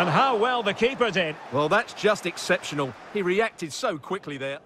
And how well the keeper did. Well, that's just exceptional. He reacted so quickly there.